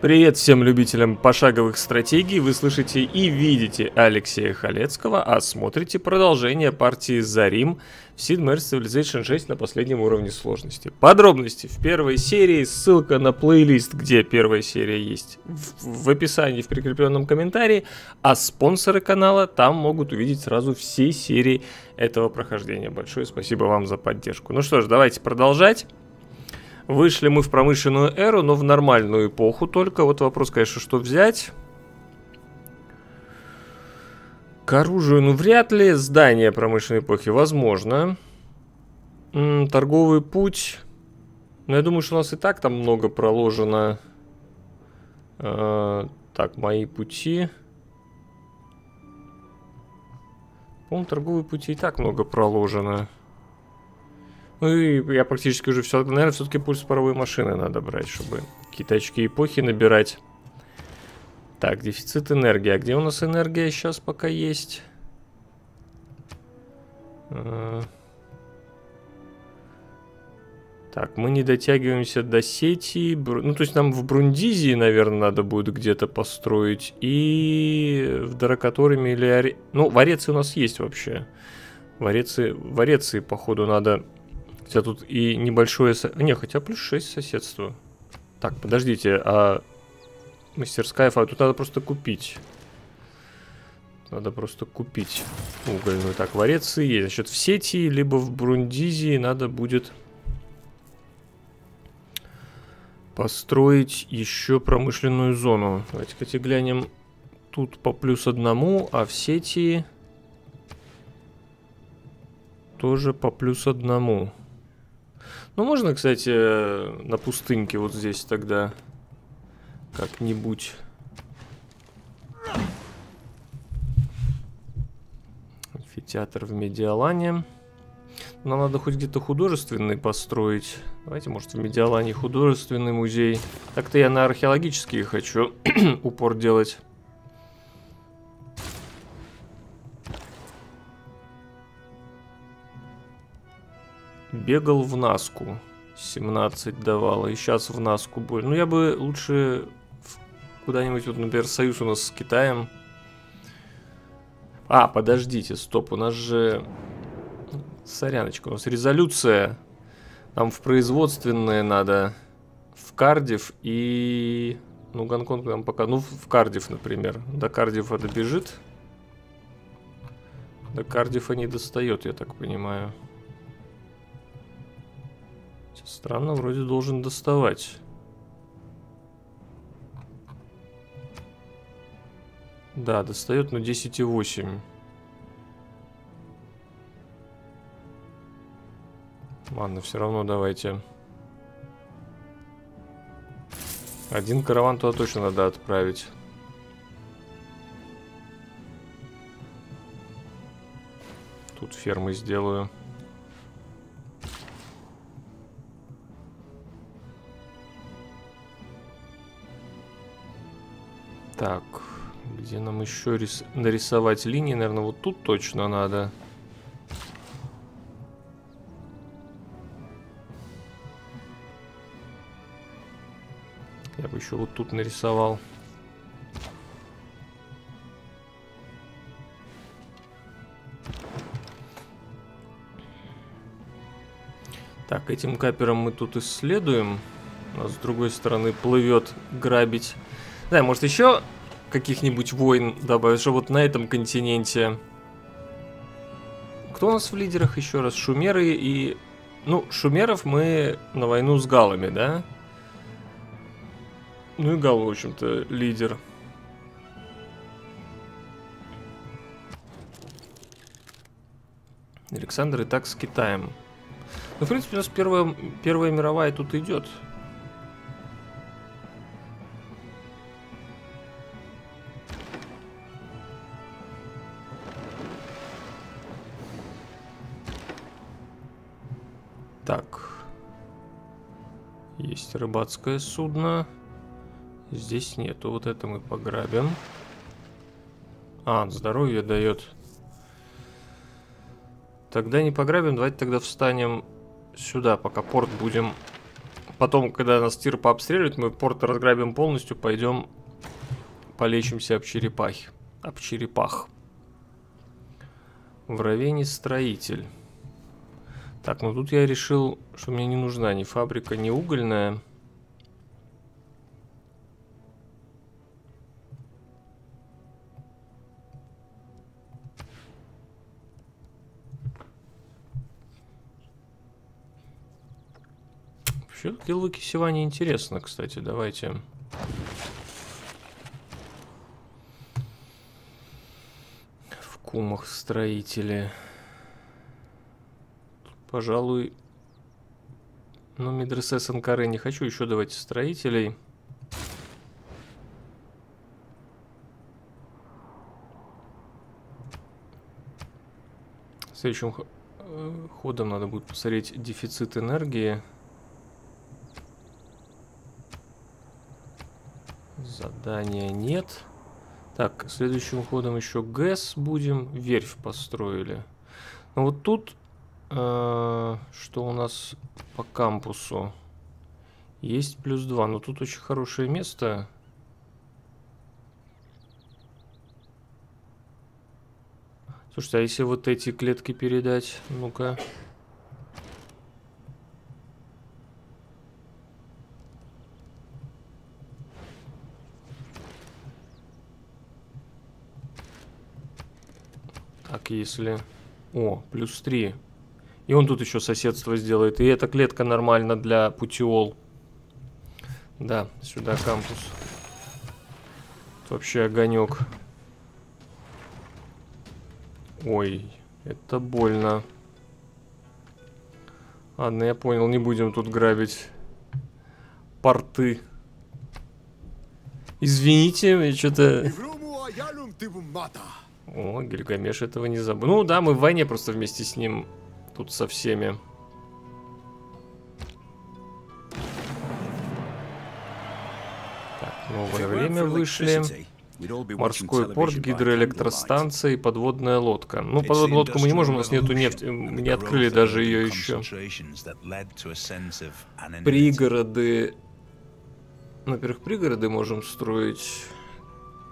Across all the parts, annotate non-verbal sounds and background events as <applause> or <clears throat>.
Привет всем любителям пошаговых стратегий. Вы слышите и видите Алексея Халецкого, а смотрите продолжение партии за Рим в Sid Meier's Civilization 6 на последнем уровне сложности. Подробности в первой серии, ссылка на плейлист, где первая серия есть в, в описании, в прикрепленном комментарии, а спонсоры канала там могут увидеть сразу все серии этого прохождения. Большое спасибо вам за поддержку. Ну что ж, давайте продолжать. Вышли мы в промышленную эру, но в нормальную эпоху только. Вот вопрос, конечно, что взять. К оружию, ну, вряд ли. Здание промышленной эпохи, возможно. М -м, торговый путь. Ну, я думаю, что у нас и так там много проложено. Э -э так, мои пути. По-моему, торговые пути и так много проложено. Ну и я практически уже все, наверное, все-таки пульс паровой машины надо брать, чтобы какие-то очки эпохи набирать. Так, дефицит энергии. А где у нас энергия сейчас пока есть? А. Так, мы не дотягиваемся до сети. Ну, то есть нам в Брундизии, наверное, надо будет где-то построить. И в Даракаториме или... Ну, в Ореции у нас есть вообще. В Ореции, в Ореции походу, надо Хотя тут и небольшое... Со... Не, хотя плюс 6 соседство. Так, подождите, а... Мастерская фа... Тут надо просто купить. Надо просто купить угольную. Так, в есть. Значит, в сети, либо в Брундизии надо будет построить еще промышленную зону. Давайте-ка глянем. Тут по плюс одному, а в сети тоже по плюс одному. Ну, можно, кстати, на пустынке вот здесь тогда как-нибудь... Амфитеатр в Медиалане. Нам надо хоть где-то художественный построить. Давайте, может, в Медиалане художественный музей. Так-то я на археологические хочу <clears throat> упор делать. Бегал в Наску. 17 давала. И сейчас в Наску будет. Ну, я бы лучше куда-нибудь, вот, например, союз у нас с Китаем. А, подождите, стоп, у нас же... Соряночка, у нас резолюция. Нам в производственное надо. В Кардив и... Ну, Гонконг нам пока... Ну, в Кардив, например. До Кардифа добежит. До Кардифа не достает, я так понимаю. Странно, вроде должен доставать. Да, достает, но 10,8. Ладно, все равно давайте. Один караван туда точно надо отправить. Тут фермы сделаю. Так, где нам еще рис... нарисовать линии? Наверное, вот тут точно надо. Я бы еще вот тут нарисовал. Так, этим капером мы тут исследуем. У нас с другой стороны плывет грабить да, может еще каких-нибудь войн добавить, что вот на этом континенте. Кто у нас в лидерах еще раз? Шумеры и... Ну, шумеров мы на войну с галами, да? Ну и гал, в общем-то, лидер. Александр и так с Китаем. Ну, в принципе, у нас первая, первая мировая тут идет. Рыбацкое судно. Здесь нету. Вот это мы пограбим. А, здоровье дает. Тогда не пограбим. Давайте тогда встанем сюда, пока порт будем Потом, когда нас тир пообстреливают, мы порт разграбим полностью, пойдем полечимся об черепахи. Об черепах. В равене строитель. Так, ну тут я решил, что мне не нужна ни фабрика, ни угольная. Вообще, дело кисевания интересно, кстати. Давайте. В кумах строители. Пожалуй, ну, медресе Санкары не хочу. Еще давайте строителей. Следующим э, ходом надо будет посмотреть дефицит энергии. Задания нет. Так, следующим ходом еще ГЭС будем. Верфь построили. Но вот тут Э, что у нас по кампусу? Есть плюс 2, но тут очень хорошее место. Слушайте, а если вот эти клетки передать? Ну-ка. Так, если... О, плюс 3. И он тут еще соседство сделает. И эта клетка нормально для путиол. Да, сюда кампус. Тут вообще огонек. Ой, это больно. Ладно, я понял, не будем тут грабить порты. Извините, я что-то... О, Гильгамеш этого не забыл. Ну да, мы в войне просто вместе с ним тут со всеми. Так, новое время вышли. Морской порт, гидроэлектростанция и подводная лодка. Ну, подводную лодку мы не можем, у нас нету нефти, не открыли даже ее еще. Пригороды... Во-первых, пригороды можем строить.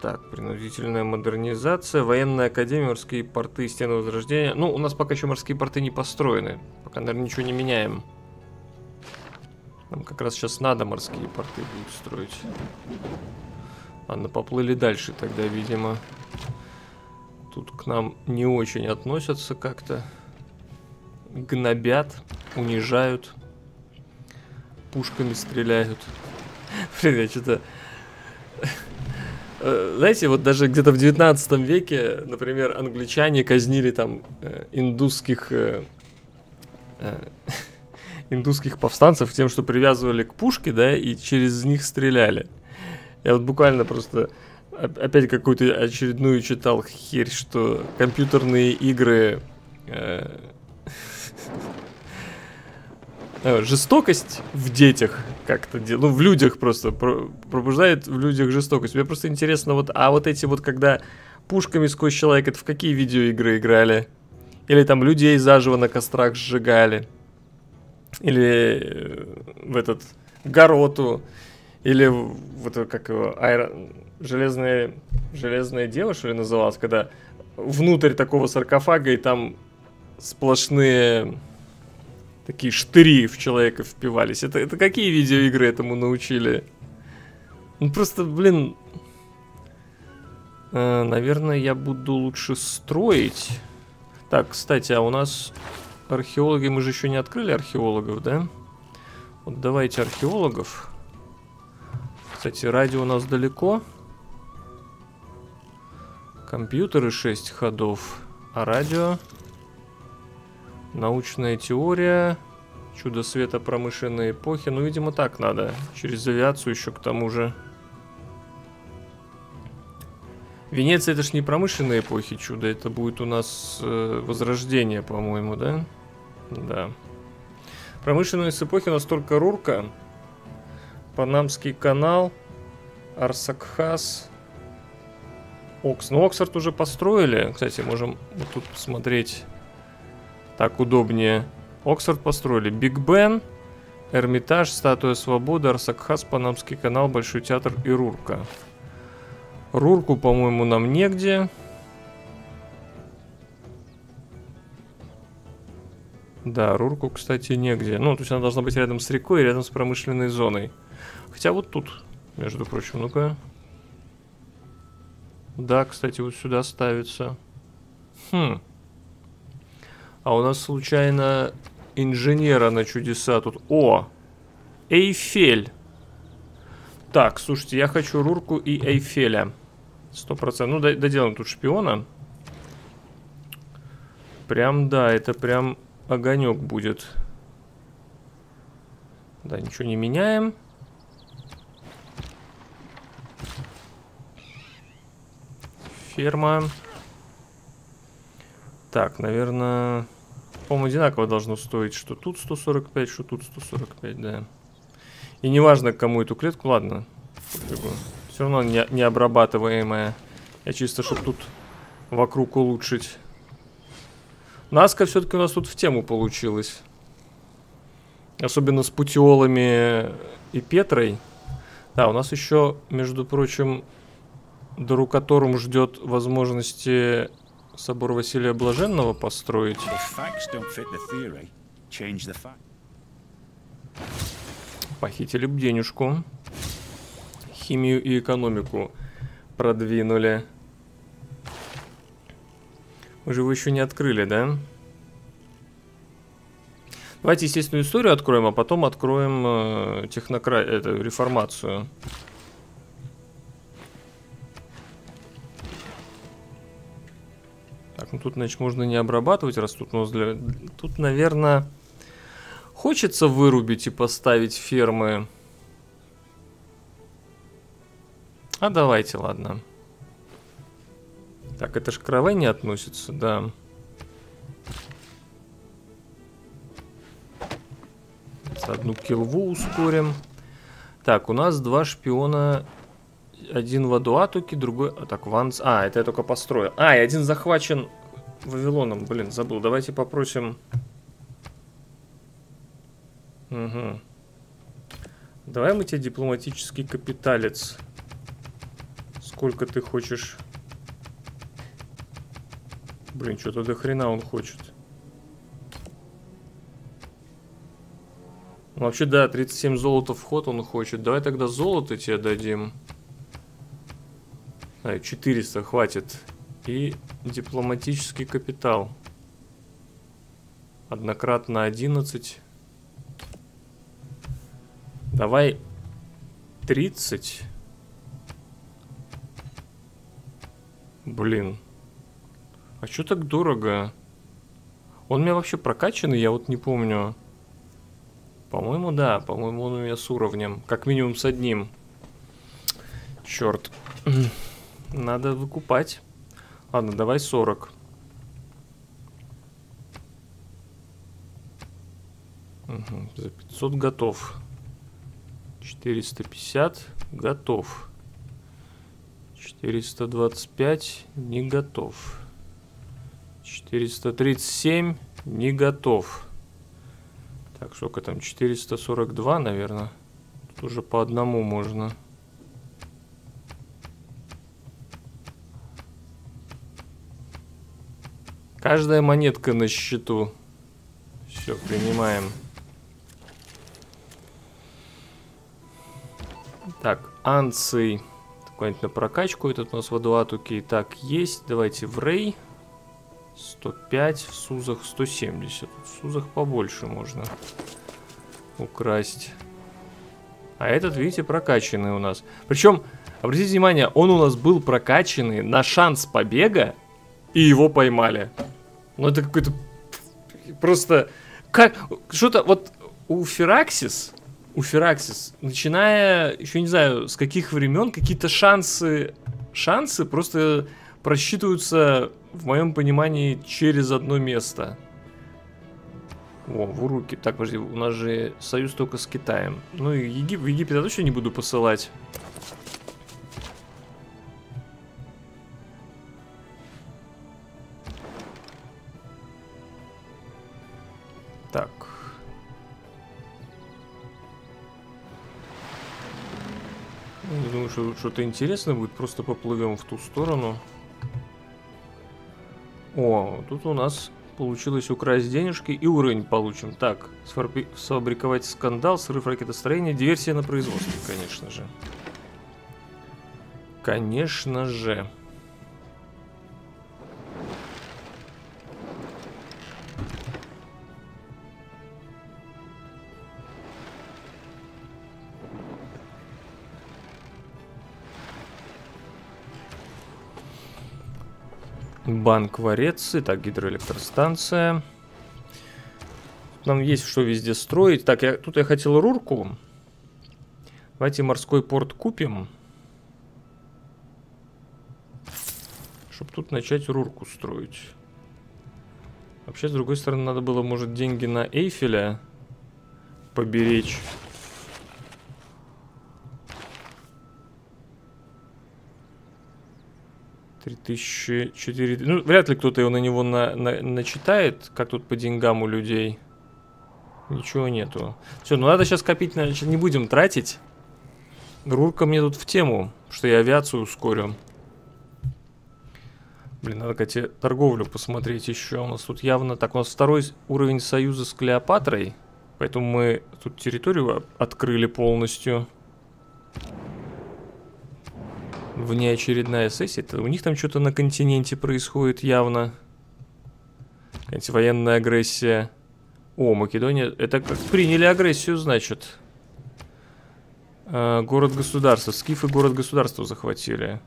Так, принудительная модернизация, военная академия, морские порты стены возрождения. Ну, у нас пока еще морские порты не построены. Пока, наверное, ничего не меняем. Нам как раз сейчас надо морские порты будут строить. Ладно, поплыли дальше тогда, видимо. Тут к нам не очень относятся как-то. Гнобят, унижают. Пушками стреляют. <laughs> Блин, я что-то... Э, знаете, вот даже где-то в 19 веке, например, англичане казнили там э, индусских э, <laughs> индусских повстанцев тем, что привязывали к пушке, да, и через них стреляли. Я вот буквально просто опять какую-то очередную читал херь, что компьютерные игры жестокость в детях как-то, ну, в людях просто пробуждает в людях жестокость. Мне просто интересно, вот, а вот эти вот, когда пушками сквозь человека, это в какие видеоигры играли? Или там людей заживо на кострах сжигали? Или э, в этот Гороту? Или вот как его, аэро... железная, железная дева, что ли, называлась, когда внутрь такого саркофага и там сплошные такие штыри в человека впивались. Это, это какие видеоигры этому научили? Ну просто, блин... Э, наверное, я буду лучше строить. Так, кстати, а у нас археологи... Мы же еще не открыли археологов, да? Вот давайте археологов. Кстати, радио у нас далеко. Компьютеры 6 ходов. А радио... Научная теория. Чудо света промышленной эпохи. Ну, видимо, так надо. Через авиацию еще к тому же. Венеция это ж не промышленной эпохи чудо. Это будет у нас э, возрождение, по-моему, да? Да. Промышленной эпохи у нас только Рурка. Панамский канал. Арсакхас. Окс. Ну, Оксфорд уже построили. Кстати, можем вот тут посмотреть так удобнее. Оксфорд построили. Биг Бен. Эрмитаж, Статуя Свободы, Арсакхас, Панамский канал, Большой театр и Рурка. Рурку, по-моему, нам негде. Да, Рурку, кстати, негде. Ну, то есть она должна быть рядом с рекой рядом с промышленной зоной. Хотя вот тут, между прочим, ну-ка. Да, кстати, вот сюда ставится. Хм. А у нас случайно инженера на чудеса тут. О! Эйфель. Так, слушайте, я хочу Рурку и Эйфеля. Сто процентов. Ну, доделаем тут шпиона. Прям, да, это прям огонек будет. Да, ничего не меняем. Ферма. Так, наверное... По-моему, одинаково должно стоить, что тут 145, что тут 145, да. И неважно, кому эту клетку, ладно. Все равно не, не. Я чисто, чтобы тут вокруг улучшить. Наска все-таки у нас тут в тему получилась. Особенно с путиолами и Петрой. Да, у нас еще, между прочим, Дару которым ждет возможности собор Василия Блаженного построить. Похитили бы денежку. Химию и экономику продвинули. Мы же его еще не открыли, да? Давайте естественную историю откроем, а потом откроем э, технокра... это, реформацию. Так, ну тут, значит, можно не обрабатывать, раз тут у нас для... Тут, наверное, хочется вырубить и поставить фермы. А давайте, ладно. Так, это ж к не относится, да. Одну килву ускорим. Так, у нас два шпиона. Один в Адуатуке, другой... А, так, Ванс... А, это я только построил. А, и один захвачен Вавилоном. Блин, забыл. Давайте попросим... Угу. Давай мы тебе дипломатический капиталец. Сколько ты хочешь Блин, что-то до хрена он хочет. Ну, вообще, да, 37 золота вход он хочет. Давай тогда золото тебе дадим. А, 400 хватит. И дипломатический капитал. Однократно 11. Давай 30. Блин. А что так дорого? Он у меня вообще прокачанный, я вот не помню. По-моему, да. По-моему, он у меня с уровнем. Как минимум с одним. Черт. <clears throat> Надо выкупать. Ладно, давай 40. Угу, за 500 готов. 450 готов. 425 не готов. 437 не готов. Так, сколько там? 442, наверное. Тут уже по одному можно. Каждая монетка на счету. Все, принимаем. Так, анций. Какой-нибудь на прокачку. Этот у нас в Адуатуке так есть. Давайте в Рей. 105, в Сузах 170. В Сузах побольше можно украсть. А этот, видите, прокачанный у нас. Причем, обратите внимание, он у нас был прокачанный на шанс побега, и его поймали. Ну это какой-то... Просто... Как... Что-то вот у Фераксис... У Фераксис, начиная, еще не знаю, с каких времен, какие-то шансы... Шансы просто просчитываются в моем понимании, через одно место. О, в Уруке. Так, подожди, у нас же союз только с Китаем. Ну и Егип... в Египет я точно не буду посылать. Так. Ну, Не думаю, что что-то интересное будет. Просто поплывем в ту сторону. О, тут у нас получилось украсть денежки и уровень получим. Так, сфабриковать скандал, срыв ракетостроения, диверсия на производстве, конечно же. Конечно же. Банк Варецы, так, гидроэлектростанция. Нам есть что везде строить. Так, я, тут я хотел Рурку. Давайте морской порт купим. Чтобы тут начать Рурку строить. Вообще, с другой стороны, надо было, может, деньги на Эйфеля поберечь. 3004... Ну, вряд ли кто-то его на него на, на, начитает, как тут по деньгам у людей. Ничего нету. Все, ну надо сейчас копить, значит, не будем тратить. Рурка мне тут в тему, что я авиацию ускорю. Блин, надо, кстати, торговлю посмотреть еще. У нас тут явно... Так, у нас второй уровень союза с Клеопатрой. Поэтому мы тут территорию открыли полностью внеочередная сессия. Это у них там что-то на континенте происходит явно. Какая-нибудь военная агрессия. О, Македония. Это как приняли агрессию, значит. А, город-государство. Скифы город-государство захватили.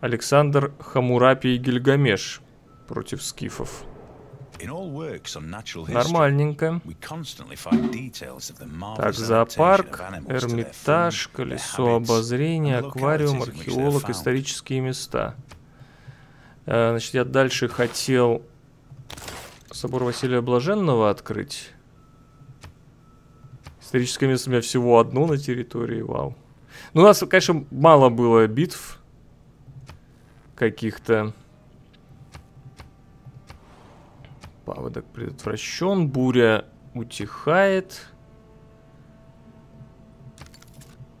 Александр Хамурапи и Гильгамеш против скифов. Нормальненько. Так, зоопарк, Эрмитаж, колесо обозрения, аквариум, археолог, исторические места. Э, значит, я дальше хотел собор Василия Блаженного открыть. Историческое место у меня всего одно на территории, вау. Ну, у нас, конечно, мало было битв каких-то. Паводок предотвращен, буря утихает.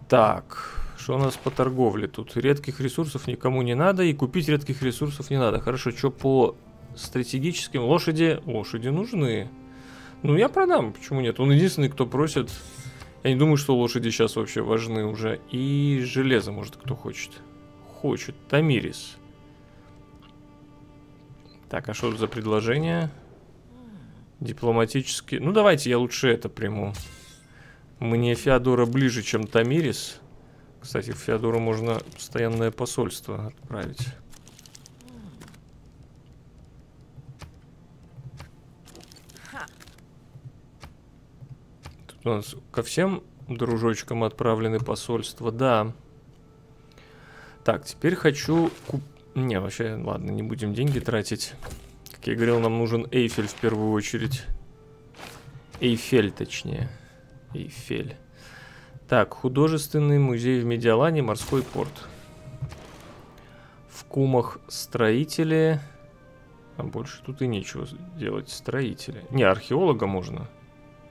Так, что у нас по торговле? Тут редких ресурсов никому не надо, и купить редких ресурсов не надо. Хорошо, что по стратегическим? Лошади, лошади нужны. Ну, я продам, почему нет? Он единственный, кто просит. Я не думаю, что лошади сейчас вообще важны уже. И железо, может, кто хочет. Хочет. Тамирис. Так, а что за предложение? Дипломатически. Ну, давайте я лучше это приму. Мне Феодора ближе, чем Тамирис. Кстати, в Феодору можно постоянное посольство отправить. Тут у нас ко всем дружочкам отправлены посольства. Да. Так, теперь хочу... Куп... Не, вообще, ладно, не будем деньги тратить. Как я говорил, нам нужен Эйфель в первую очередь. Эйфель, точнее. Эйфель. Так, художественный музей в Медиалане, морской порт. В Кумах строители. А больше тут и нечего делать. Строители. Не, археолога можно.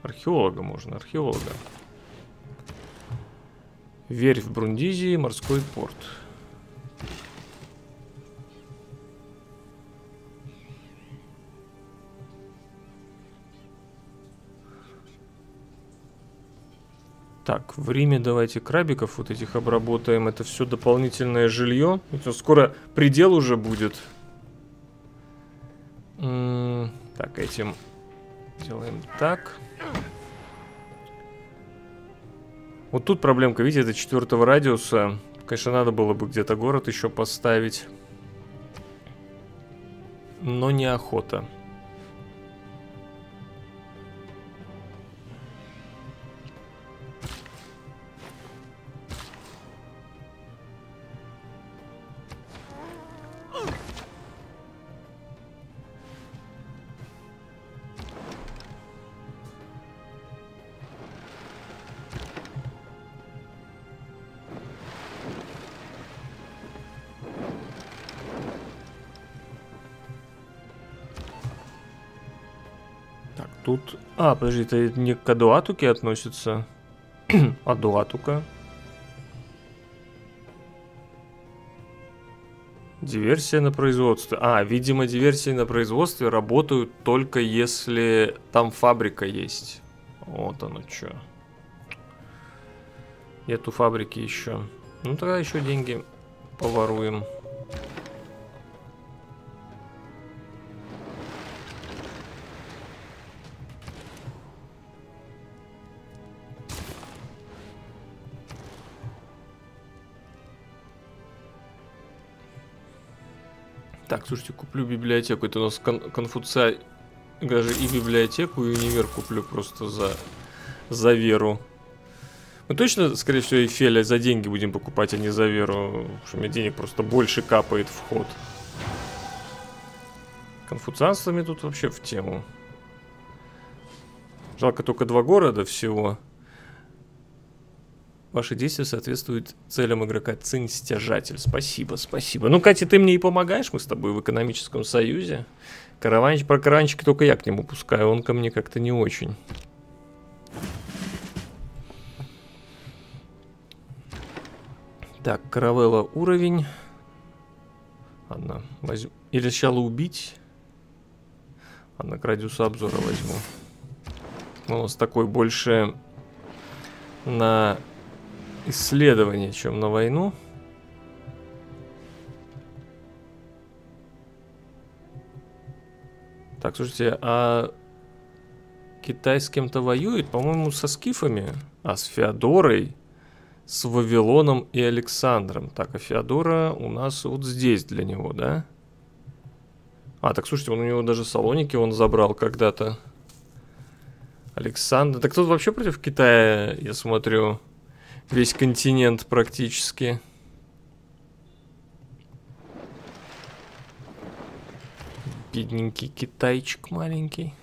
Археолога можно, археолога. Верь в Брундизии, морской порт. Так, в Риме давайте крабиков вот этих обработаем. Это все дополнительное жилье. Это скоро предел уже будет. Так, этим делаем так. Вот тут проблемка, видите, это четвертого радиуса. Конечно, надо было бы где-то город еще поставить. Но неохота. охота. А, подожди, это не к Адуатуке относится? <clears throat> Адуатука. Диверсия на производстве. А, видимо, диверсии на производстве работают только если там фабрика есть. Вот оно что. Нету фабрики еще. Ну тогда еще деньги поворуем. Так, слушайте, куплю библиотеку. Это у нас кон Конфуция даже и библиотеку, и универ куплю просто за, за веру. Мы точно, скорее всего, Эйфеля за деньги будем покупать, а не за веру. Потому что мне денег просто больше капает вход. Конфуцианствами тут вообще в тему. Жалко только два города всего. Ваши действия соответствуют целям игрока Цинь Стяжатель. Спасибо, спасибо. Ну, Катя, ты мне и помогаешь, мы с тобой в экономическом союзе. Караванчик, про караванчики только я к нему пускаю, он ко мне как-то не очень. Так, каравелла уровень. Ладно, возьму. Или сначала убить. Ладно, к радиусу обзора возьму. У нас такой больше на исследование, чем на войну. Так, слушайте, а Китай с кем-то воюет? По-моему, со скифами. А с Феодорой, с Вавилоном и Александром. Так, а Феодора у нас вот здесь для него, да? А, так, слушайте, он у него даже Салоники он забрал когда-то. Александр. Так тут вообще против Китая, я смотрю, весь континент практически. Бедненький китайчик маленький.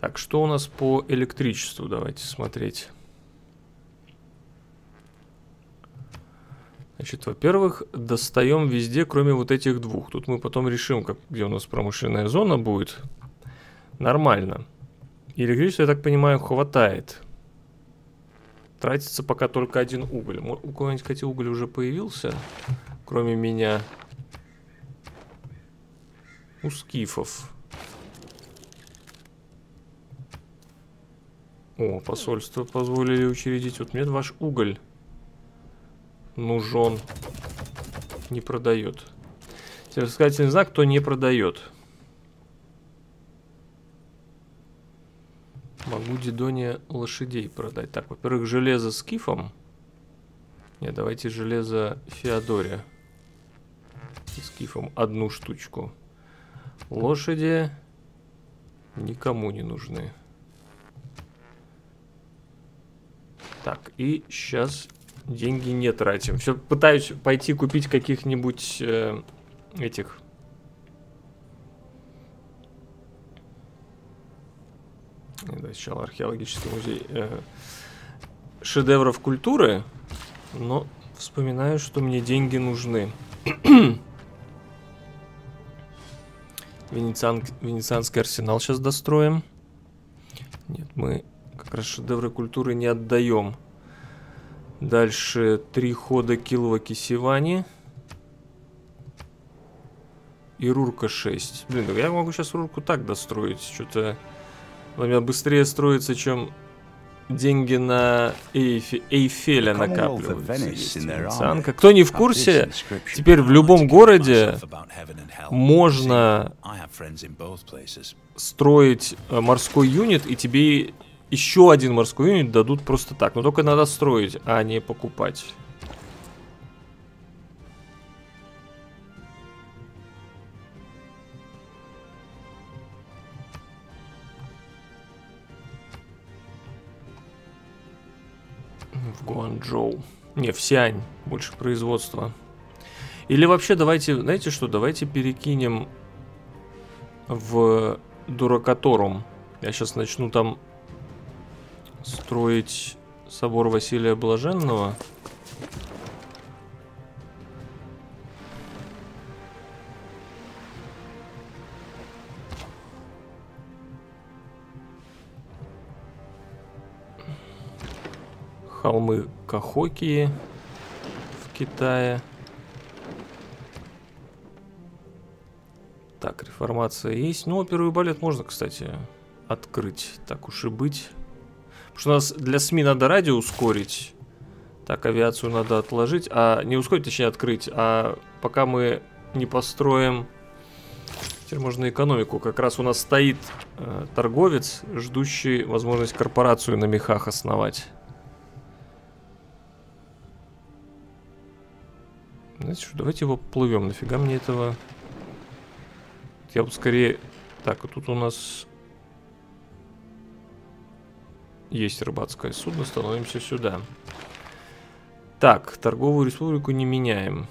Так, что у нас по электричеству? Давайте смотреть. Значит, во-первых, достаем везде, кроме вот этих двух. Тут мы потом решим, как, где у нас промышленная зона будет. Нормально. И электричества, я так понимаю, хватает. Тратится пока только один уголь. У кого-нибудь, кстати, уголь уже появился, кроме меня. У скифов. О, посольство позволили учредить. Вот мне ваш уголь нужен. Не продает. Терскательный знак, кто не продает. Могу Дидоне лошадей продать. Так, во-первых, железо с кифом. Нет, давайте железо Феодоре. С кифом одну штучку. Лошади никому не нужны. Так, и сейчас деньги не тратим. Все пытаюсь пойти купить каких-нибудь э, этих сначала археологический музей э, шедевров культуры, но вспоминаю, что мне деньги нужны. <clears throat> Венециан, Венецианский арсенал сейчас достроим. Нет, мы как раз шедевры культуры не отдаем. Дальше три хода Килова Кисивани. И Рурка 6. Блин, я могу сейчас Рурку так достроить. Что-то у меня быстрее строится, чем деньги на Эйфе, Эйфеля накапливаются. Кто не в курсе, теперь в любом городе можно строить э, морской юнит, и тебе еще один морской юнит дадут просто так. Но только надо строить, а не покупать. Гуанчжоу. Не, в Сиань больше производства. Или вообще давайте, знаете что, давайте перекинем в Дуракаторум. Я сейчас начну там строить собор Василия Блаженного. Холмы Кахокии в Китае. Так, реформация есть. Ну, первый балет можно, кстати, открыть. Так уж и быть. Потому что у нас для СМИ надо радио ускорить. Так, авиацию надо отложить. А не ускорить, точнее открыть. А пока мы не построим... Теперь можно экономику. Как раз у нас стоит э, торговец, ждущий возможность корпорацию на мехах основать. Знаете что, давайте его плывем. Нафига мне этого... Я бы скорее... Так, вот тут у нас есть рыбацкое судно, становимся сюда. Так, торговую республику не меняем.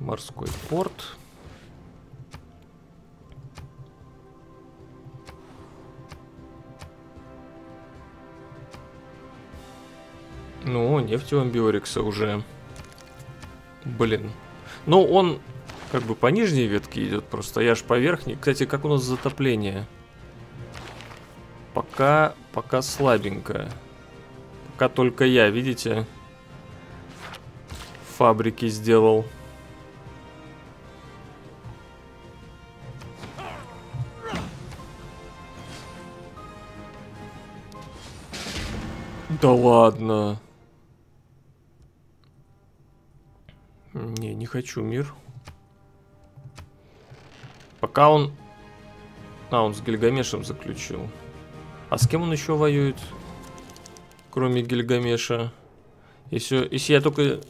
Морской порт. Ну, нефть у Амбиорикса уже. Блин. Ну, он как бы по нижней ветке идет просто. Я ж по верхней. Кстати, как у нас затопление? Пока, пока слабенько. Пока только я, видите? Фабрики сделал. Да ладно. Не, хочу мир. Пока он... А, он с Гильгамешем заключил. А с кем он еще воюет? Кроме Гильгамеша. Если, если я только...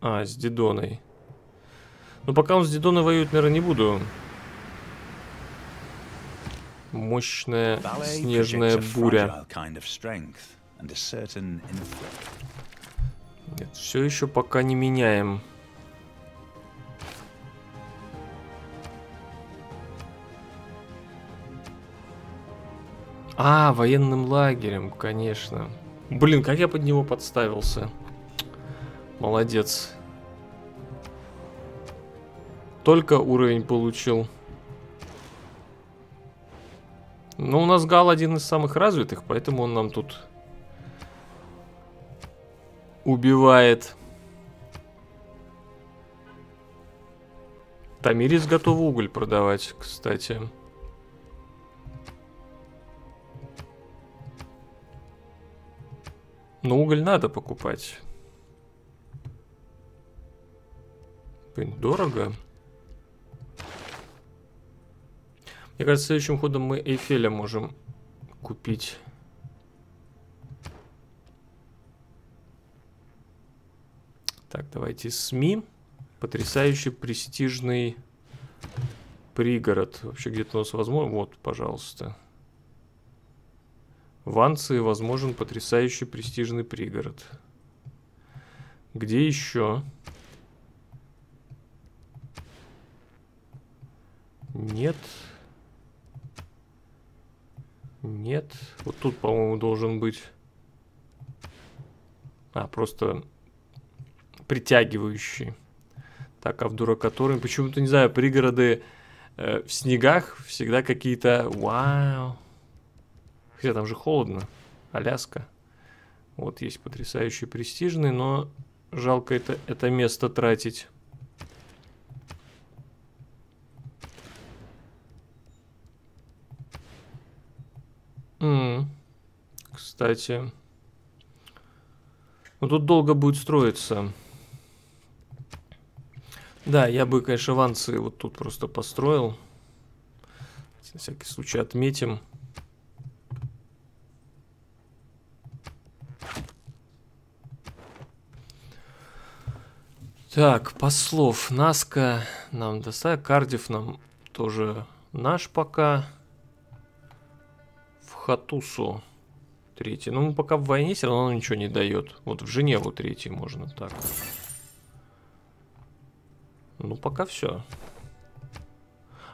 А, с Дидоной. Но пока он с Дидоной воюет, наверное, не буду. Мощная снежная буря. Нет, все еще пока не меняем. А, военным лагерем, конечно. Блин, как я под него подставился. Молодец. Только уровень получил. Но у нас Гал один из самых развитых, поэтому он нам тут убивает. Тамирис готов уголь продавать, кстати. Но уголь надо покупать. Блин, дорого. Мне кажется, следующим ходом мы Эйфеля можем купить. Так, давайте СМИ. Потрясающий престижный пригород. Вообще где-то у нас возможно... Вот, пожалуйста. В Анции возможен потрясающий престижный пригород. Где еще? Нет. Нет. Вот тут, по-моему, должен быть... А, просто притягивающий. Так, а в дуракаторе... Почему-то, не знаю, пригороды э, в снегах всегда какие-то... Вау! Хотя там же холодно. Аляска. Вот есть потрясающий престижный, но жалко это, это место тратить. М кстати. Ну тут долго будет строиться. Да, я бы, конечно, ванцы вот тут просто построил. На всякий случай отметим. Так, послов. Наска нам доставит. Кардив нам тоже наш пока. В Хатусу третий. Ну, мы пока в войне все равно ничего не дает. Вот в Женеву третий можно так. Ну, пока все.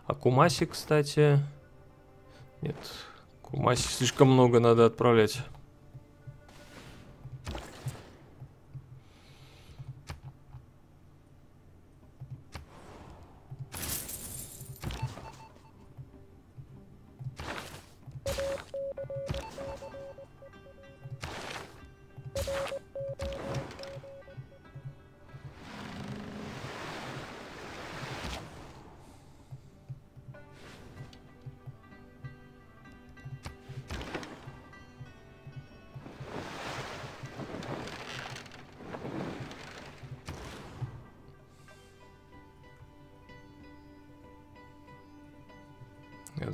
А Кумаси, кстати... Нет, Кумаси слишком много надо отправлять.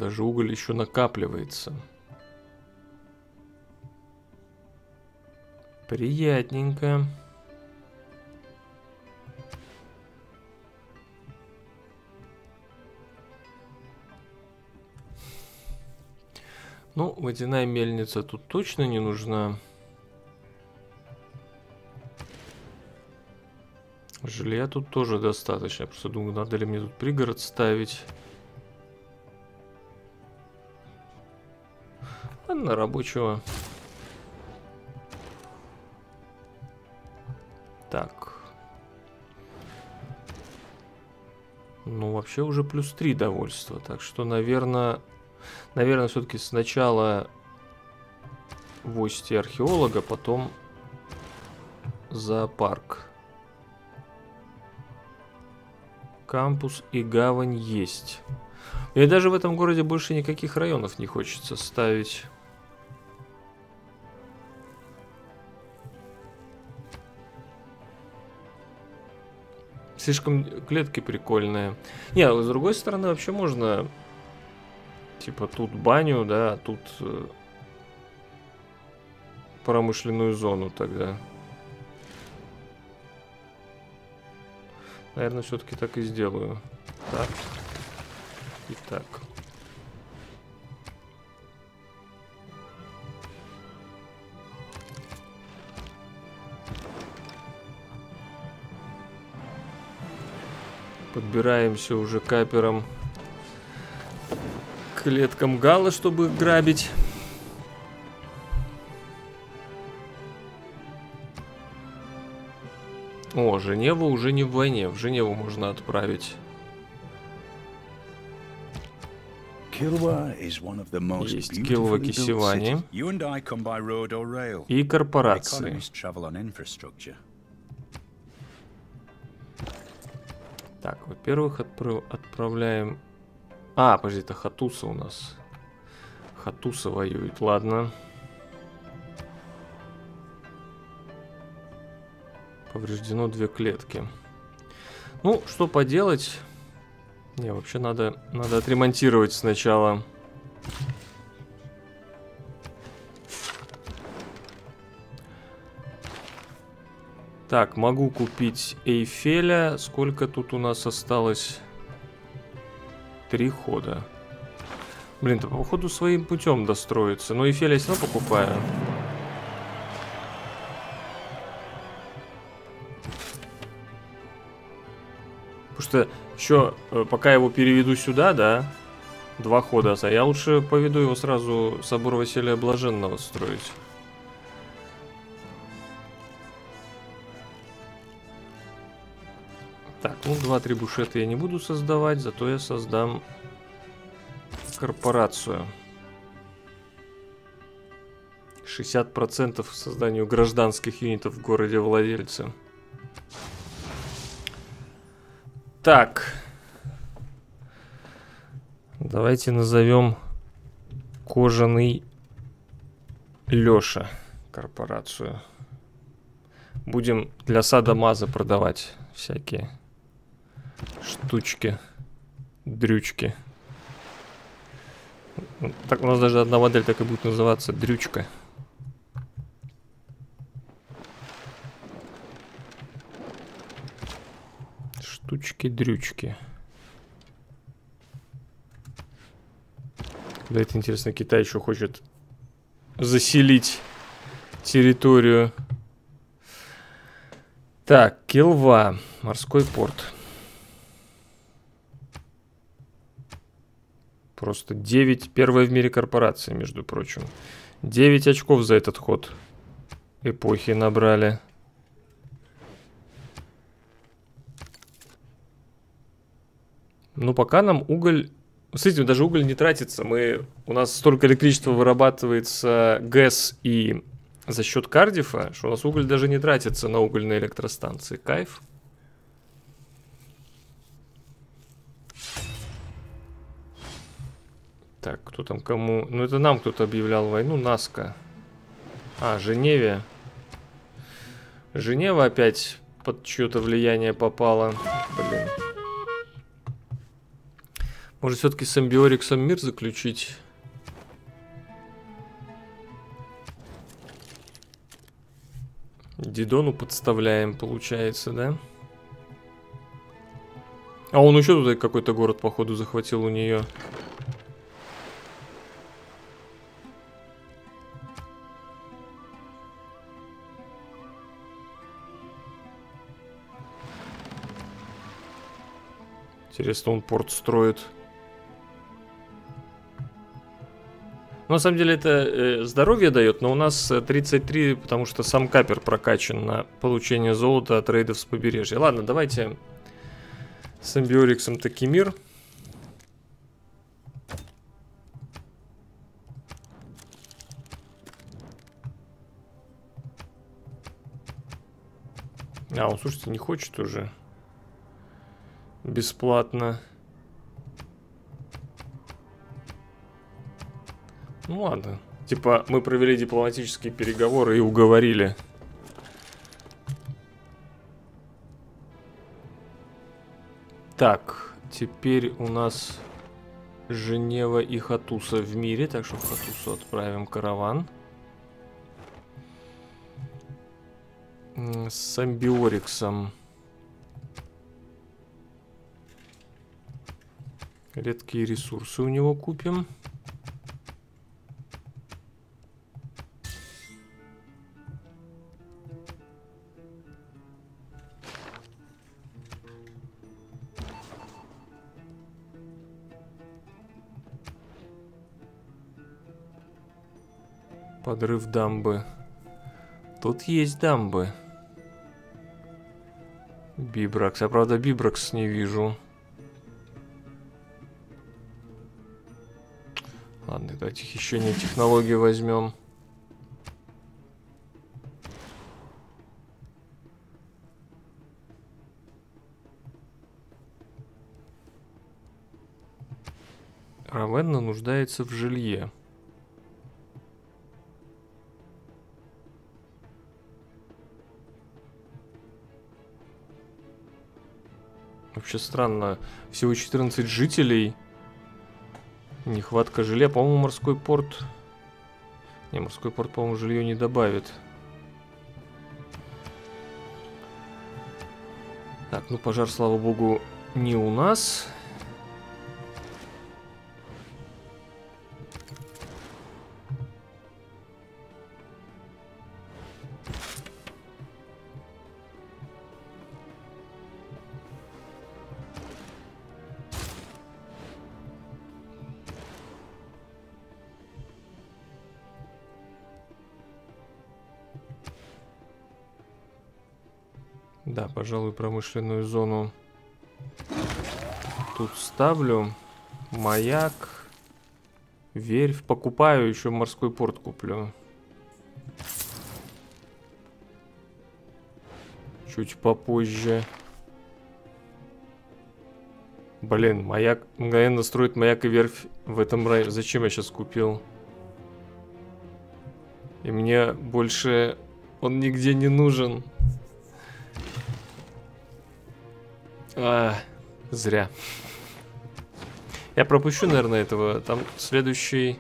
Даже уголь еще накапливается. Приятненько. Ну, водяная мельница тут точно не нужна. Жилья тут тоже достаточно. Я просто думаю, надо ли мне тут пригород ставить. Ладно, рабочего. Так. Ну, вообще уже плюс 3 довольства. Так что, наверное, Наверное, все-таки сначала войсти археолога, потом зоопарк. Кампус и гавань есть. И даже в этом городе больше никаких районов не хочется ставить. Слишком клетки прикольные. Не, а с другой стороны, вообще можно Типа тут баню, да, а тут э, промышленную зону тогда. Наверное, все-таки так и сделаю. Так. И так. Подбираемся уже капером клеткам Гала, чтобы грабить. О, Женева уже не в войне. В Женеву можно отправить. Есть Килва Кисевани и корпорации. Так, во-первых, отправ отправляем а, подожди, это Хатуса у нас. Хатуса воюет, ладно. Повреждено две клетки. Ну, что поделать? Не, вообще надо, надо отремонтировать сначала. Так, могу купить Эйфеля. Сколько тут у нас осталось? Три хода. Блин, то походу своим путем достроиться. Но и Феля все покупаю. Потому что еще, э, пока его переведу сюда, да, два хода, а я лучше поведу его сразу собор Василия Блаженного строить. Так, ну два трибушета я не буду создавать, зато я создам корпорацию. 60% созданию гражданских юнитов в городе владельцы. Так. Давайте назовем кожаный Леша корпорацию. Будем для сада Маза продавать всякие штучки, дрючки. Так у нас даже одна модель так и будет называться дрючка. Штучки-дрючки. Да это интересно, Китай еще хочет заселить территорию. Так, Килва, морской порт. Просто 9, первая в мире корпорация, между прочим. 9 очков за этот ход эпохи набрали. Ну, пока нам уголь... Смотрите, даже уголь не тратится. Мы... У нас столько электричества вырабатывается ГЭС и за счет Кардифа, что у нас уголь даже не тратится на угольные электростанции. Кайф. Так, кто там кому... Ну, это нам кто-то объявлял войну. Наска. А, Женеве. Женева опять под чье-то влияние попала. Блин. Может, все-таки с Амбиориксом мир заключить? Дидону подставляем, получается, да? А он еще туда какой-то город, походу, захватил у нее. Интересно, он порт строит. Ну, на самом деле это э, здоровье дает, но у нас 33, э, потому что сам капер прокачан на получение золота от рейдов с побережья. Ладно, давайте с амбиориксом таки мир. А, он, слушайте, не хочет уже. Бесплатно. Ну ладно. Типа, мы провели дипломатические переговоры и уговорили. Так, теперь у нас Женева и Хатуса в мире, так что в Хатусу отправим караван. С Амбиориксом. Редкие ресурсы у него купим. Подрыв дамбы. Тут есть дамбы. Бибракс. Я, правда, Бибракс не вижу. Ладно, давайте хищение технологии возьмем. Равенна нуждается в жилье. Вообще странно. Всего 14 жителей. Нехватка жилья. По-моему, морской порт... Не, морской порт, по-моему, жилье не добавит. Так, ну пожар, слава богу, не у нас. Пожалуй, промышленную зону тут ставлю. Маяк. Верфь. Покупаю, еще морской порт куплю. Чуть попозже. Блин, маяк... Мгновенно строит маяк и верфь в этом районе. Зачем я сейчас купил? И мне больше он нигде не нужен. А, зря. Я пропущу, наверное, этого. Там следующий...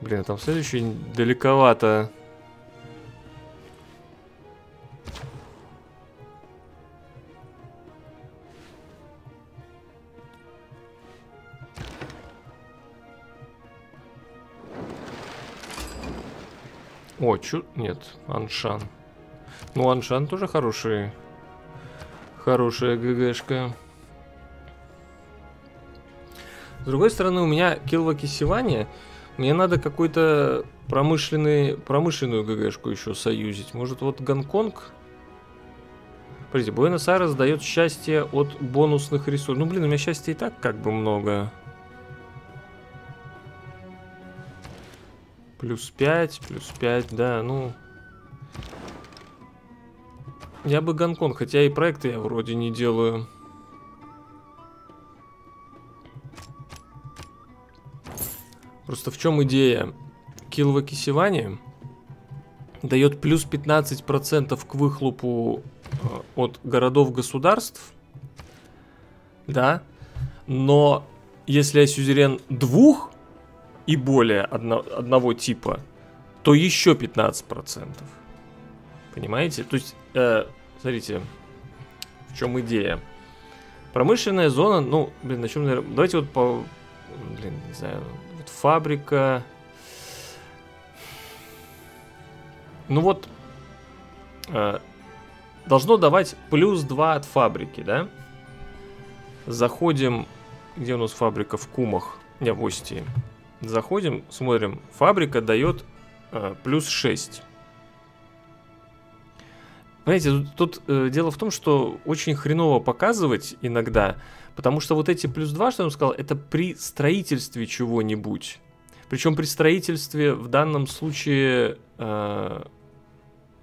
Блин, там следующий далековато. О, чё? Нет, Аншан. Ну, Аншан тоже хороший Хорошая ГГшка. С другой стороны, у меня килваки Сивани. Мне надо промышленный, промышленную ГГшку еще союзить. Может, вот Гонконг? Смотрите, Буэнос-Айрес дает счастье от бонусных ресурсов. Ну, блин, у меня счастья и так как бы много. Плюс 5, плюс 5, да, ну... Я бы Гонконг, хотя и проекты я вроде не делаю. Просто в чем идея? Килва Кисевани дает плюс 15% к выхлопу э, от городов-государств. Да. Но если я сюзерен двух и более одно, одного типа, то еще 15%. Понимаете? То есть, э, смотрите, в чем идея. Промышленная зона, ну, блин, на чем, наверное, давайте вот по, блин, не знаю, вот фабрика. Ну вот, э, должно давать плюс 2 от фабрики, да? Заходим, где у нас фабрика в Кумах, не, в Остии. Заходим, смотрим, фабрика дает э, плюс 6. Понимаете, тут, э, дело в том, что очень хреново показывать иногда, потому что вот эти плюс 2, что я вам сказал, это при строительстве чего-нибудь. Причем при строительстве в данном случае э,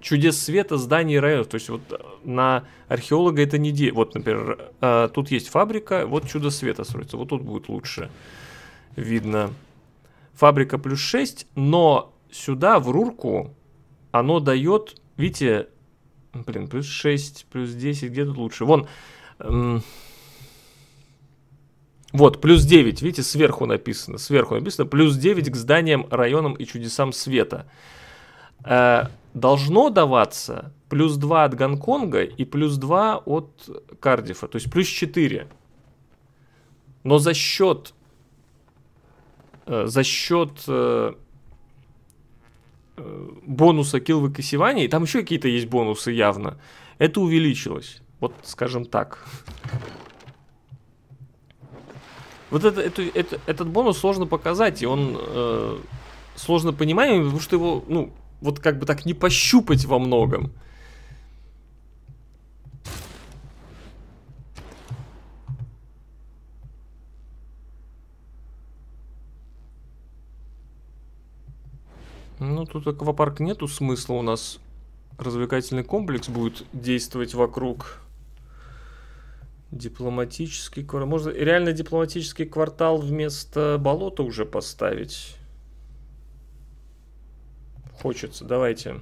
чудес света зданий районов. То есть вот э, на археолога это не де... Вот, например, э, тут есть фабрика, вот чудо света строится. Вот тут будет лучше видно. Фабрика плюс 6, но сюда, в Рурку, оно дает, видите, Блин, плюс 6, плюс 10, где тут лучше? Вон. Эм, вот, плюс 9, видите, сверху написано. Сверху написано плюс 9 к зданиям, районам и чудесам света. Э, должно даваться плюс 2 от Гонконга и плюс 2 от Кардифа. То есть плюс 4. Но за счет... Э, за счет... Э, бонуса килл выкосевания, и там еще какие-то есть бонусы явно, это увеличилось. Вот скажем так. Вот это, это, это, этот бонус сложно показать, и он э, сложно понимаем, потому что его, ну, вот как бы так не пощупать во многом. Ну, тут аквапарк нету смысла у нас. Развлекательный комплекс будет действовать вокруг. Дипломатический квартал. Можно реально дипломатический квартал вместо болота уже поставить. Хочется, давайте.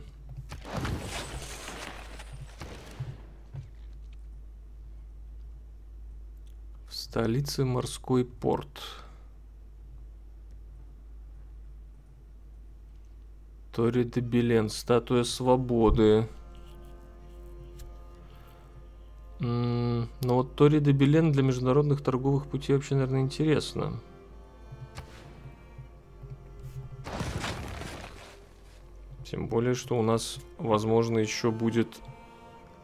В столице морской порт. Тори де Белен, статуя свободы. Ну вот Тори де Белен для международных торговых путей вообще, наверное, интересно. Тем более, что у нас, возможно, еще будет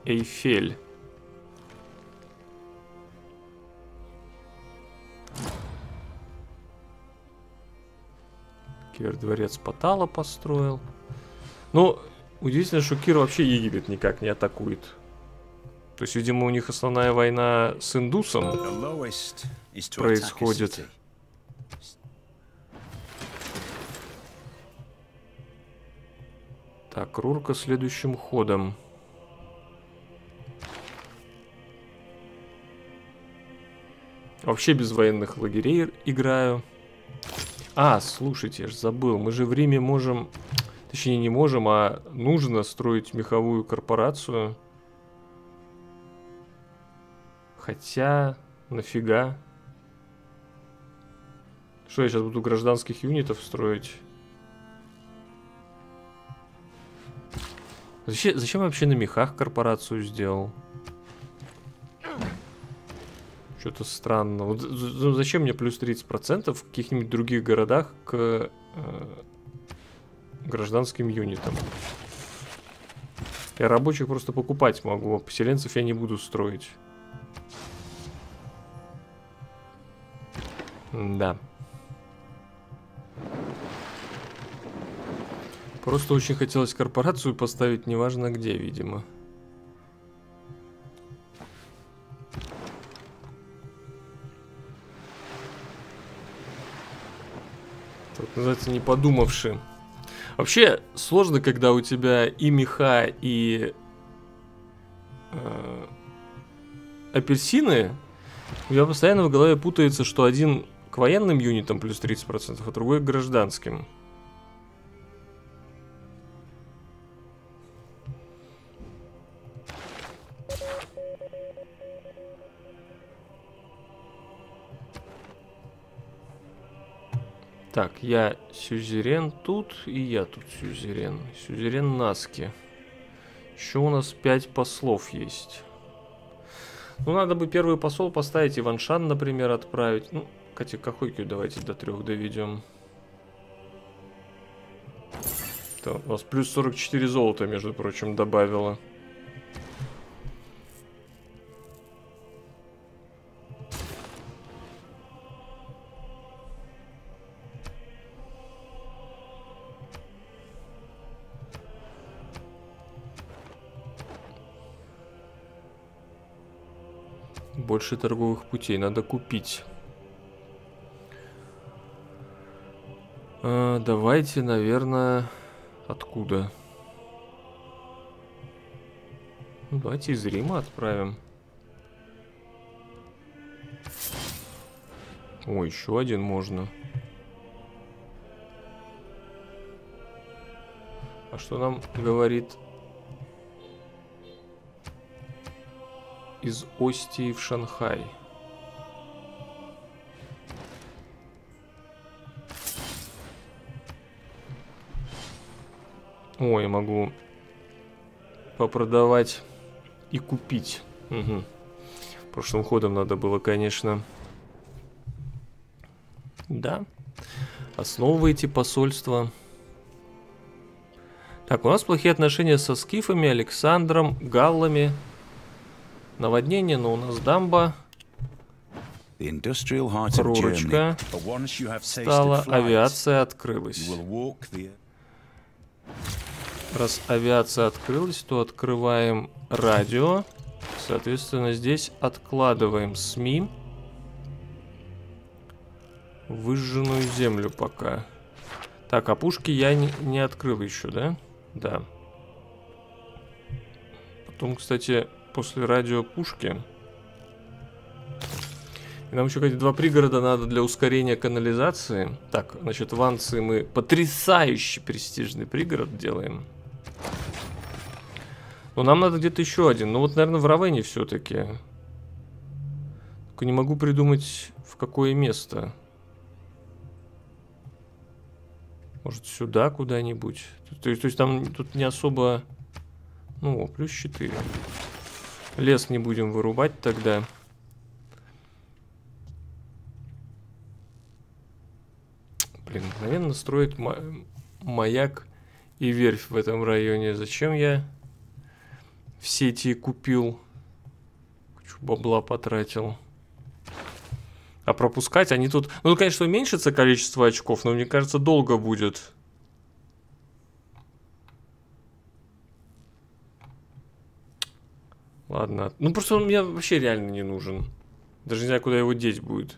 Эйфель. Кир дворец Патала построил. Ну, удивительно, что Кир вообще Египет никак не атакует. То есть, видимо, у них основная война с индусом происходит. Так, Рурка следующим ходом. Вообще без военных лагерей играю. А, слушайте, я же забыл. Мы же в Риме можем... Точнее, не можем, а нужно строить меховую корпорацию. Хотя... Нафига? Что, я сейчас буду гражданских юнитов строить? Зачем, зачем вообще на мехах корпорацию сделал? Что-то странно. Вот, зачем мне плюс 30% в каких-нибудь других городах к э, гражданским юнитам? Я рабочих просто покупать могу, а поселенцев я не буду строить. Да. Просто очень хотелось корпорацию поставить, неважно где, видимо. Называется, не подумавши. Вообще, сложно, когда у тебя и меха, и э, апельсины. У тебя постоянно в голове путается, что один к военным юнитам плюс 30%, а другой к гражданским. Я сюзерен тут, и я тут сюзерен. Сюзерен Наски. Еще у нас пять послов есть. Ну, надо бы первый посол поставить, Иваншан, например, отправить. Ну, Катя Кахойкию давайте до трех доведем. Это у нас плюс 44 золота, между прочим, добавило. Больше торговых путей надо купить. А, давайте, наверное, откуда? Ну, давайте из Рима отправим. О, еще один можно. А что нам говорит из Остии в Шанхай. Ой, могу попродавать и купить. Угу. Прошлым ходом надо было, конечно. Да. Основывайте посольство. Так, у нас плохие отношения со скифами, Александром, галлами, Наводнение, но у нас дамба. Пророчка стала, авиация открылась. Раз авиация открылась, то открываем радио. Соответственно, здесь откладываем СМИ. Выжженную землю пока. Так, а пушки я не, не открыл еще, да? Да. Потом, кстати, после радиопушки. И нам еще, эти два пригорода надо для ускорения канализации. Так, значит, в Анции мы потрясающий престижный пригород делаем. Но нам надо где-то еще один. Ну вот, наверное, в Равене все-таки. Только не могу придумать, в какое место. Может, сюда куда-нибудь? То, есть, то есть там тут не особо... Ну, плюс 4. Лес не будем вырубать тогда. Блин, наверное, строить маяк и верфь в этом районе. Зачем я все эти купил? Кучу бабла потратил. А пропускать они тут... Ну, конечно, уменьшится количество очков, но мне кажется, долго будет. Ладно. Ну, просто он мне вообще реально не нужен. Даже не знаю, куда его деть будет.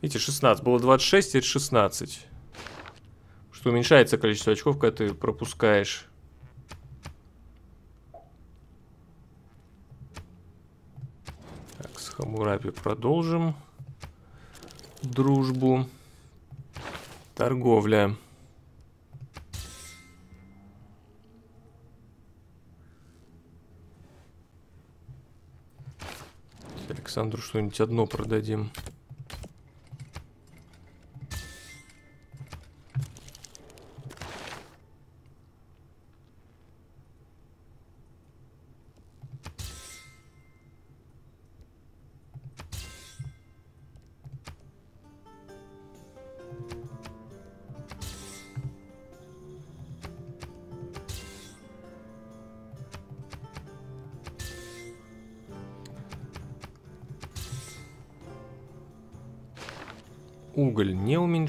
Видите, 16. Было 26, теперь 16. Что уменьшается количество очков, когда ты пропускаешь. Так, с Хамурапи продолжим. Дружбу. Торговля. Александру что-нибудь одно продадим.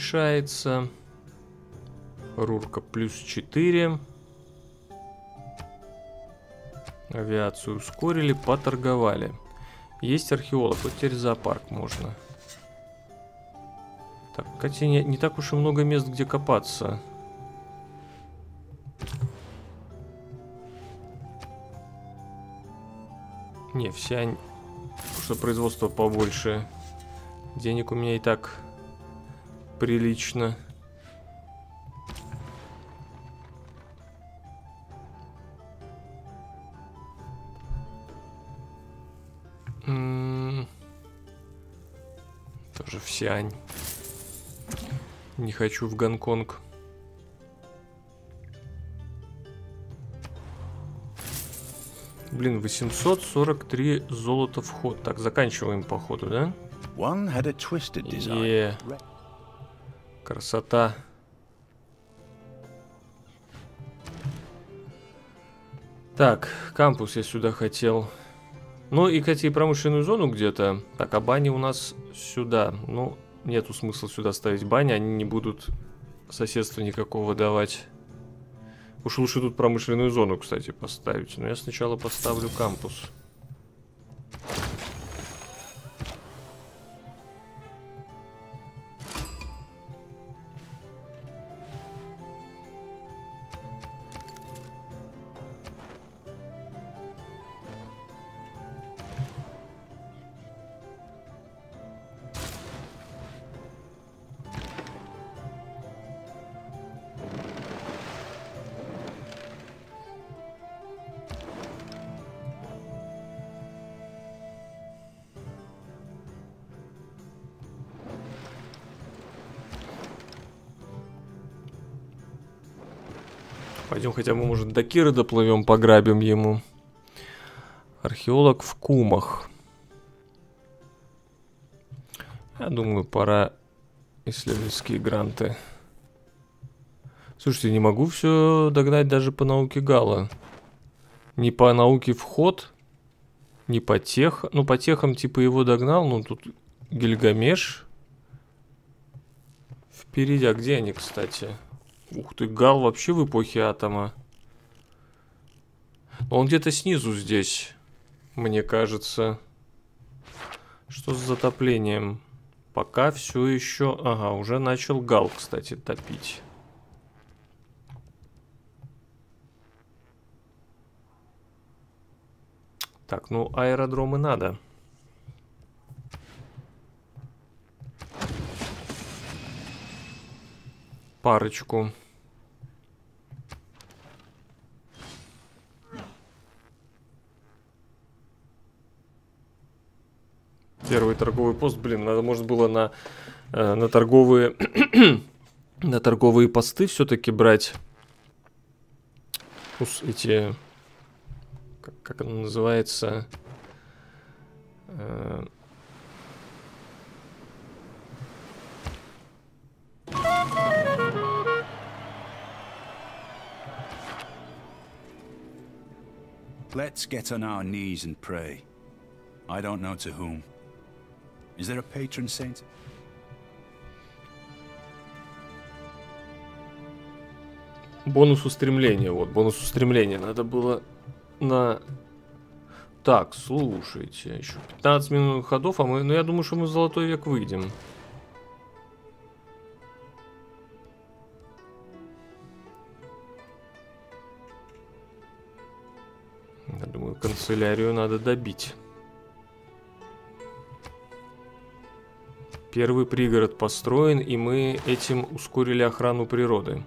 Уменьшается. Рурка плюс 4. Авиацию ускорили, поторговали. Есть археолог, вот теперь зоопарк можно. Так, кстати, не, не так уж и много мест, где копаться. Не, вся... Что производство побольше. Денег у меня и так прилично. М -м -м. Тоже в Сиань. Не хочу в Гонконг. Блин, 843 золота вход. Так, заканчиваем походу, да? One had a twisted design. Е. Красота. Так, кампус я сюда хотел. Ну и, кстати, и промышленную зону где-то. Так, а бани у нас сюда. Ну, нету смысла сюда ставить бани, они не будут соседства никакого давать. Уж лучше тут промышленную зону, кстати, поставить. Но я сначала поставлю кампус. Пойдем хотя бы, может, до Киры доплывем, пограбим ему. Археолог в Кумах. Я думаю, пора исследовательские гранты. Слушайте, не могу все догнать даже по науке Гала. Не по науке вход, не по тех. Ну, по техам типа его догнал, но тут Гильгамеш. Впереди, а где они, кстати? Ух ты, Гал вообще в эпохе атома. Он где-то снизу здесь, мне кажется. Что с затоплением? Пока все еще... Ага, уже начал Гал, кстати, топить. Так, ну аэродромы надо. Парочку. Первый торговый пост, блин, надо, может было на, э, на торговые <clears throat> на торговые посты все-таки брать эти, как, как оно называется, э, Let's get on our knees and pray. I don't know to whom. Is there a patron saint? Бонус устремления, вот, бонус устремления. Надо было на... Так, слушайте, еще 15 минут ходов, а мы, ну я думаю, что мы в золотой век выйдем. Я думаю, канцелярию надо добить. Первый пригород построен, и мы этим ускорили охрану природы.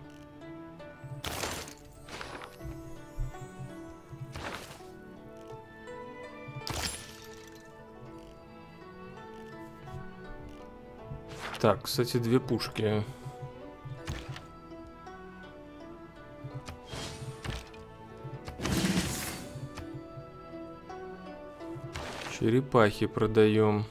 Так, кстати, две пушки. Черепахи продаем.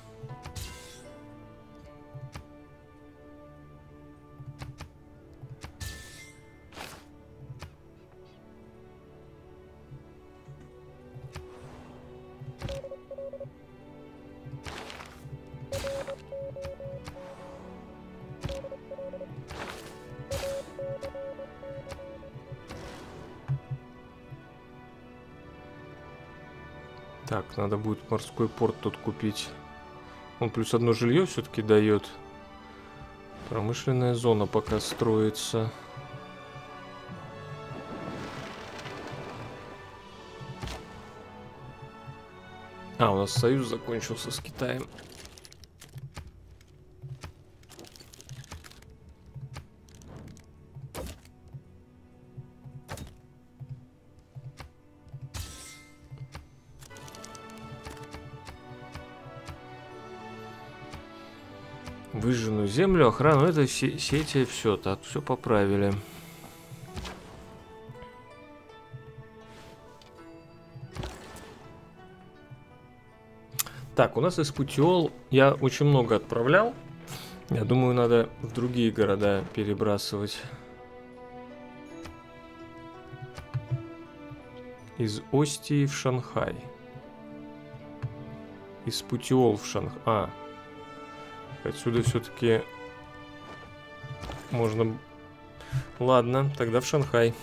Морской порт тут купить. Он плюс одно жилье все-таки дает. Промышленная зона пока строится. А, у нас союз закончился с Китаем. Землю, охрану, это се сети, все, так, все поправили. Так, у нас из Путиол я очень много отправлял. Я думаю, надо в другие города перебрасывать. Из Остии в Шанхай. Из Путиол в Шанхай. А. Отсюда все-таки можно... Ладно, тогда в Шанхай.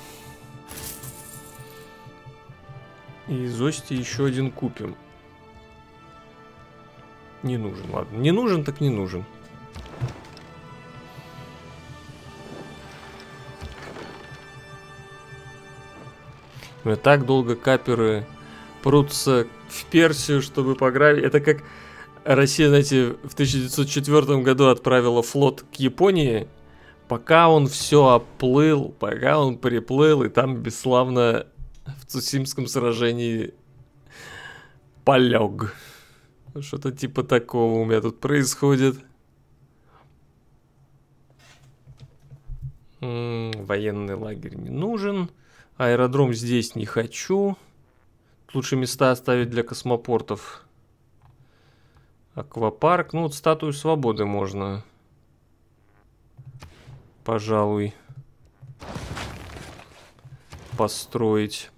И из еще один купим. Не нужен, ладно. Не нужен, так не нужен. У так долго каперы прутся в Персию, чтобы пограбить. Это как Россия, знаете, в 1904 году отправила флот к Японии, пока он все оплыл, пока он приплыл, и там бесславно в Цусимском сражении полег. Что-то типа такого у меня тут происходит. М -м, военный лагерь не нужен. Аэродром здесь не хочу. Лучше места оставить для космопортов. Аквапарк. Ну, вот статую свободы можно. Пожалуй. Построить.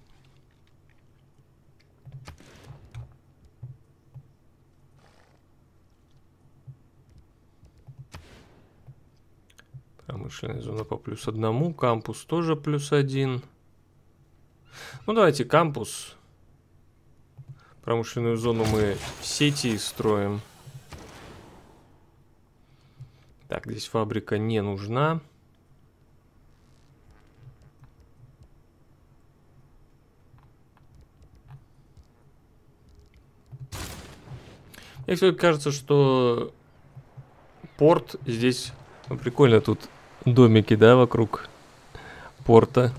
Промышленная зона по плюс одному. Кампус тоже плюс один. Ну, давайте кампус. Промышленную зону мы сети строим. Так, здесь фабрика не нужна. Мне все кажется, что порт здесь... Ну, прикольно тут домики, да, вокруг порта.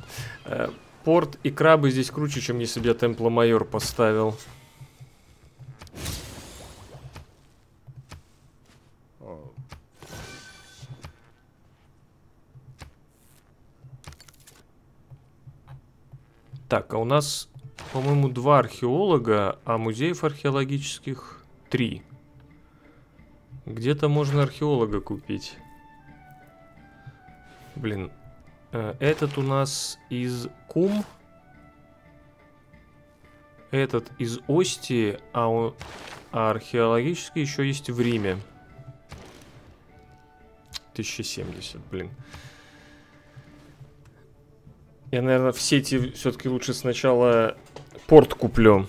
Э, порт и крабы здесь круче, чем если бы я Темпла Майор поставил. Так, а у нас, по-моему, два археолога, а музеев археологических три. Где-то можно археолога купить. Блин, э, этот у нас из Кум. Этот из Ости, а, у... а археологический еще есть в Риме. 1070, блин. Я, наверное, в сети все-таки лучше сначала порт куплю.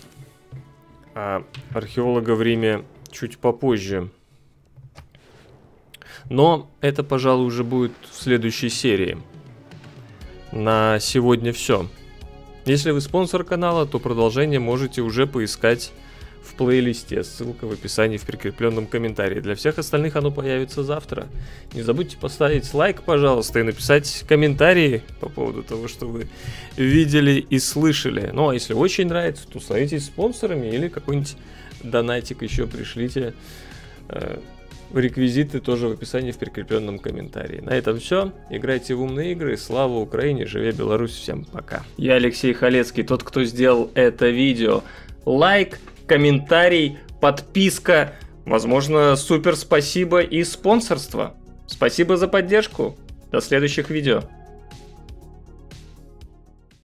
А археолога в Риме чуть попозже. Но это, пожалуй, уже будет в следующей серии. На сегодня все. Если вы спонсор канала, то продолжение можете уже поискать в плейлисте. Ссылка в описании в прикрепленном комментарии. Для всех остальных оно появится завтра. Не забудьте поставить лайк, пожалуйста, и написать комментарии по поводу того, что вы видели и слышали. Ну, а если очень нравится, то становитесь спонсорами или какой-нибудь донатик еще пришлите. Э, реквизиты тоже в описании в прикрепленном комментарии. На этом все. Играйте в умные игры. Слава Украине, живе Беларусь. Всем пока. Я Алексей Халецкий, тот, кто сделал это видео. Лайк, комментарий, подписка, возможно, супер спасибо и спонсорство. Спасибо за поддержку. До следующих видео.